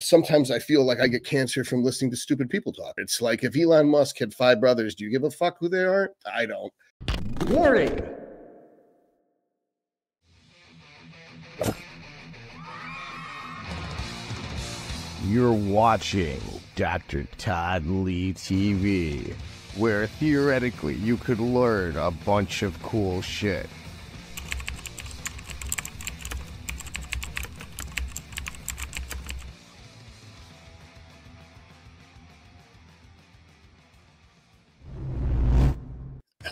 Sometimes I feel like I get cancer from listening to stupid people talk. It's like if Elon Musk had five brothers, do you give a fuck who they are? I don't. Warning! You're watching Dr. Todd Lee TV, where theoretically you could learn a bunch of cool shit.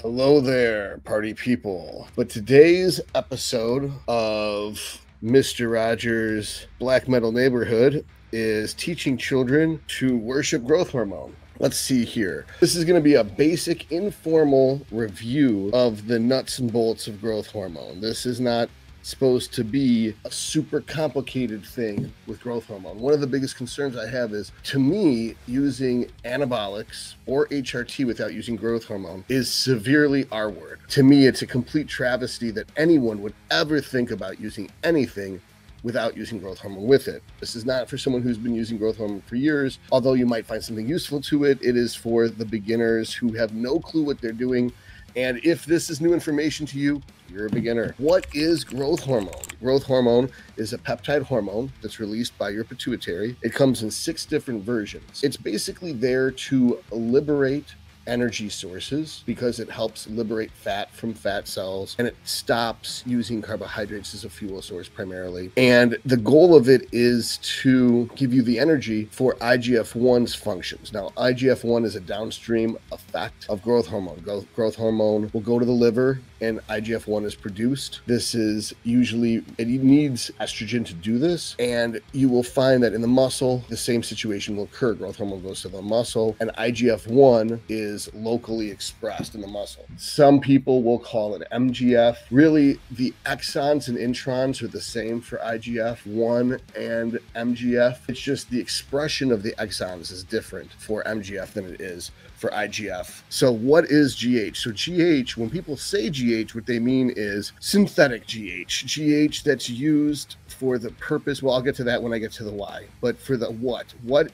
Hello there, party people. But today's episode of Mr. Rogers' Black Metal Neighborhood is teaching children to worship growth hormone. Let's see here. This is going to be a basic, informal review of the nuts and bolts of growth hormone. This is not supposed to be a super complicated thing with growth hormone. One of the biggest concerns I have is to me, using anabolics or HRT without using growth hormone is severely R word. To me, it's a complete travesty that anyone would ever think about using anything without using growth hormone with it. This is not for someone who's been using growth hormone for years, although you might find something useful to it. It is for the beginners who have no clue what they're doing. And if this is new information to you, you're a beginner. What is growth hormone? Growth hormone is a peptide hormone that's released by your pituitary. It comes in six different versions. It's basically there to liberate energy sources because it helps liberate fat from fat cells and it stops using carbohydrates as a fuel source primarily. And the goal of it is to give you the energy for IGF 1's functions. Now, IGF 1 is a downstream effect of growth hormone. Growth hormone will go to the liver and IGF 1 is produced. This is usually, it needs estrogen to do this. And you will find that in the muscle, the same situation will occur. Growth hormone goes to the muscle, and IGF 1 is locally expressed in the muscle. Some people will call it MGF. Really, the exons and introns are the same for IGF 1 and MGF. It's just the expression of the exons is different for MGF than it is for IGF. So, what is GH? So, GH, when people say GH, what they mean is synthetic GH, GH that's used for the purpose. Well, I'll get to that when I get to the why, but for the what? What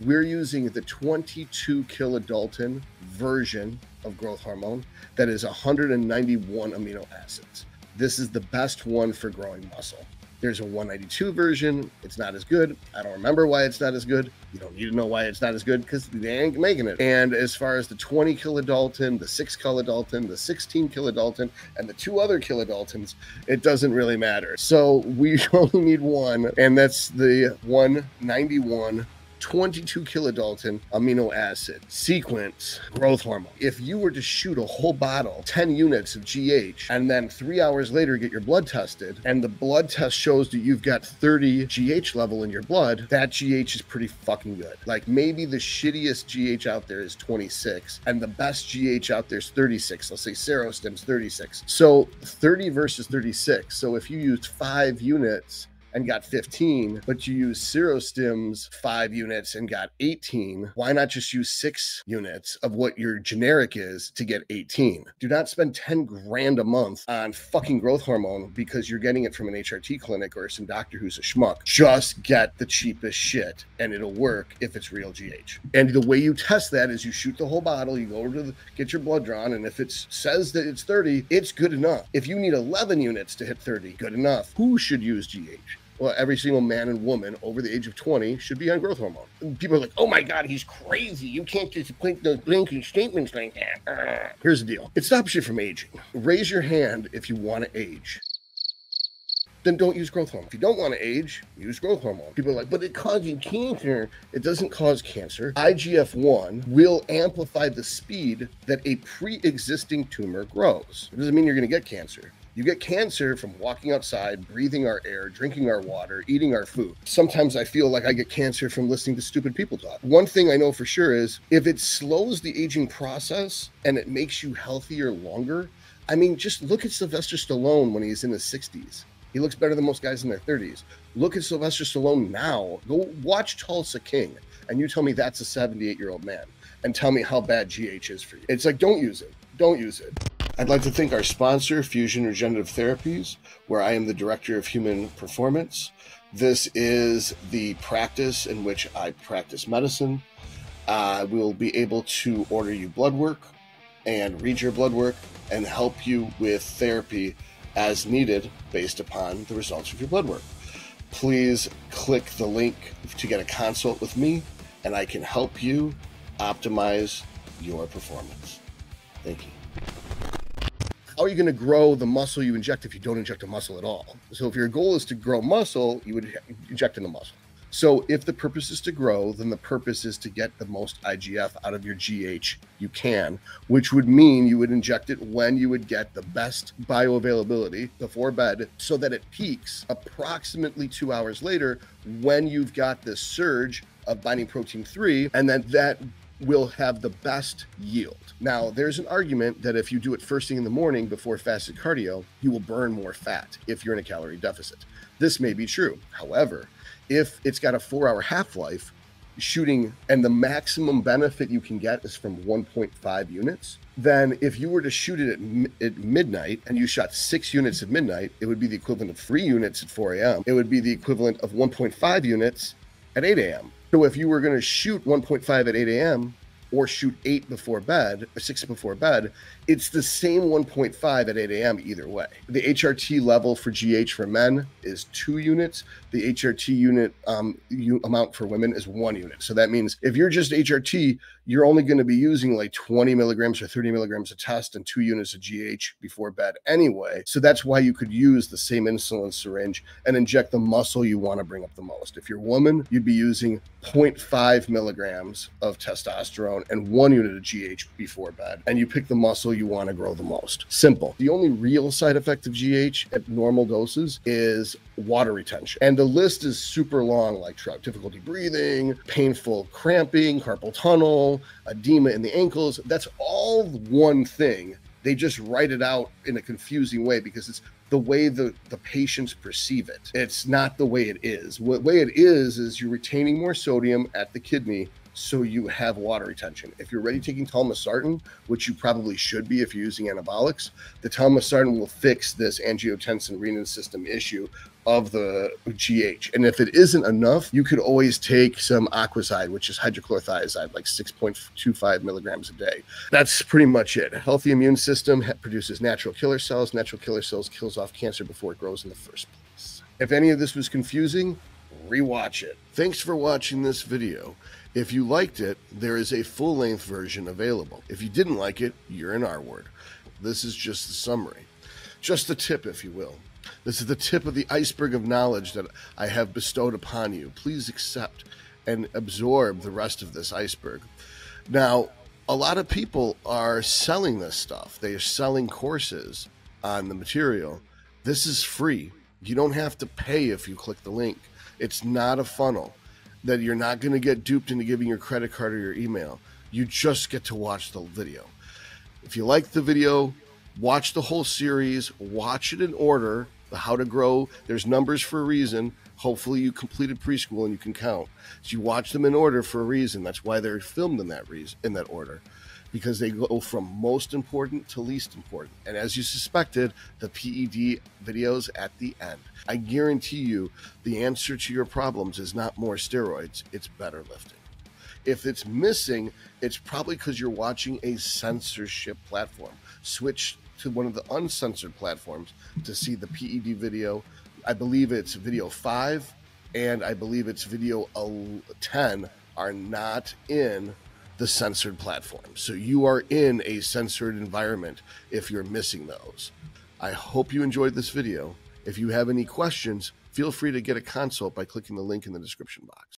we're using the 22 kilodalton version of growth hormone that is 191 amino acids. This is the best one for growing muscle. There's a 192 version. It's not as good. I don't remember why it's not as good. You don't need to know why it's not as good because they ain't making it. And as far as the 20 kilodalton, the 6 kilodalton, the 16 kilodalton, and the two other kilodaltons, it doesn't really matter. So we only need one, and that's the 191 22 kilodalton amino acid sequence growth hormone. If you were to shoot a whole bottle, 10 units of GH, and then three hours later get your blood tested, and the blood test shows that you've got 30 GH level in your blood, that GH is pretty fucking good. Like maybe the shittiest GH out there is 26, and the best GH out there is 36. Let's say Serostim's 36. So 30 versus 36. So if you used five units and got 15, but you use zero Serostim's five units and got 18, why not just use six units of what your generic is to get 18? Do not spend 10 grand a month on fucking growth hormone because you're getting it from an HRT clinic or some doctor who's a schmuck. Just get the cheapest shit and it'll work if it's real GH. And the way you test that is you shoot the whole bottle, you go over to the, get your blood drawn, and if it says that it's 30, it's good enough. If you need 11 units to hit 30, good enough. Who should use GH? Well, every single man and woman over the age of 20 should be on growth hormone. And people are like, oh my God, he's crazy. You can't just make those blinking statements like that. Here's the deal it stops you from aging. Raise your hand if you want to age. Then don't use growth hormone. If you don't want to age, use growth hormone. People are like, but it causes cancer. It doesn't cause cancer. IGF 1 will amplify the speed that a pre existing tumor grows. It doesn't mean you're going to get cancer. You get cancer from walking outside, breathing our air, drinking our water, eating our food. Sometimes I feel like I get cancer from listening to stupid people talk. One thing I know for sure is if it slows the aging process and it makes you healthier longer, I mean, just look at Sylvester Stallone when he's in his 60s. He looks better than most guys in their 30s. Look at Sylvester Stallone now. Go watch Tulsa King, and you tell me that's a 78 year old man, and tell me how bad GH is for you. It's like, don't use it. Don't use it. I'd like to thank our sponsor, Fusion Regenerative Therapies, where I am the Director of Human Performance. This is the practice in which I practice medicine. I will be able to order you blood work and read your blood work and help you with therapy as needed based upon the results of your blood work. Please click the link to get a consult with me, and I can help you optimize your performance. Thank you. How are you going to grow the muscle you inject if you don't inject a muscle at all? So, if your goal is to grow muscle, you would inject in the muscle. So if the purpose is to grow, then the purpose is to get the most IGF out of your GH you can, which would mean you would inject it when you would get the best bioavailability before bed so that it peaks approximately two hours later when you've got this surge of binding protein 3 and then that will have the best yield. Now, there's an argument that if you do it first thing in the morning before fasted cardio, you will burn more fat if you're in a calorie deficit. This may be true. However, if it's got a four hour half life, shooting and the maximum benefit you can get is from 1.5 units, then if you were to shoot it at, at, midnight and you shot six units at midnight, it would be the equivalent of three units at 4 a.m. It would be the equivalent of 1.5 units at 8 a.m. So if you were going to shoot 1.5 at 8 a.m., or shoot eight before bed or six before bed, it's the same 1.5 at 8 a.m. either way. The HRT level for GH for men is two units. The HRT unit um, amount for women is one unit. So that means if you're just HRT, you're only going to be using like 20 milligrams or 30 milligrams of test and two units of GH before bed anyway. So that's why you could use the same insulin syringe and inject the muscle you want to bring up the most. If you're a woman, you'd be using 0.5 milligrams of testosterone and one unit of GH before bed. And you pick the muscle you want to grow the most. Simple. The only real side effect of GH at normal doses is water retention. And the list is super long, like difficulty breathing, painful cramping, carpal tunnel, edema in the ankles. That's all one thing. They just write it out in a confusing way because it's the way the, the patients perceive it. It's not the way it is. What way it is is you're retaining more sodium at the kidney so you have water retention. If you're already taking telmisartan, which you probably should be if you're using anabolics, the telmisartan will fix this angiotensin renin system issue of the GH. And if it isn't enough, you could always take some Aquazide, which is hydrochlorothiazide, like 6.25 milligrams a day. That's pretty much it. Healthy immune system produces natural killer cells. Natural killer cells kills off cancer before it grows in the first place. If any of this was confusing, rewatch it. Thanks for watching this video. If you liked it, there is a full length version available. If you didn't like it, you're an R word. This is just the summary, just the tip, if you will. This is the tip of the iceberg of knowledge that I have bestowed upon you. Please accept and absorb the rest of this iceberg. Now, a lot of people are selling this stuff, they are selling courses on the material. This is free. You don't have to pay if you click the link. It's not a funnel that you're not going to get duped into giving your credit card or your email. You just get to watch the video. If you like the video, watch the whole series, watch it in order. The how to grow, there's numbers for a reason. Hopefully, you completed preschool and you can count. So you watch them in order for a reason. That's why they're filmed in that reason, in that order because they go from most important to least important. And as you suspected, the PED videos at the end. I guarantee you the answer to your problems is not more steroids, it's better lifting. If it's missing, it's probably because you're watching a censorship platform. Switch to one of the uncensored platforms to see the PED video. I believe it's video five and I believe it's video 10 are not in the censored platform. So you are in a censored environment if you're missing those. I hope you enjoyed this video. If you have any questions, feel free to get a consult by clicking the link in the description box.